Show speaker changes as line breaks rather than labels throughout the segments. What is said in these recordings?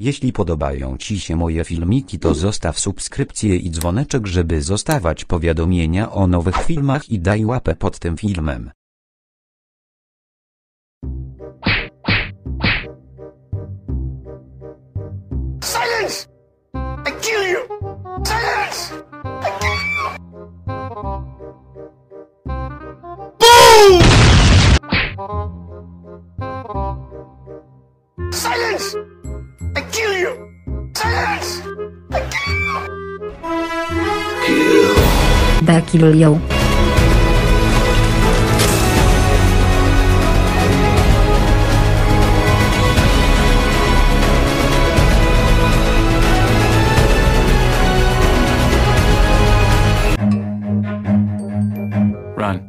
Jeśli podobają Ci się moje filmiki to zostaw subskrypcję i dzwoneczek żeby zostawać powiadomienia o nowych filmach i daj łapę pod tym filmem.
Silence! I kill you! Silence! I kill you! Silence!
Run.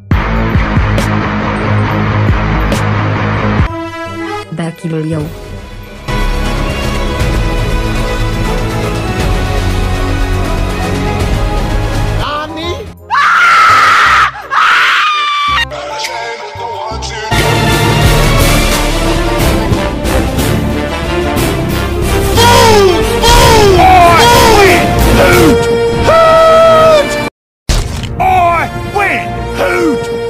Back qu'il lion.
I win! Hoot!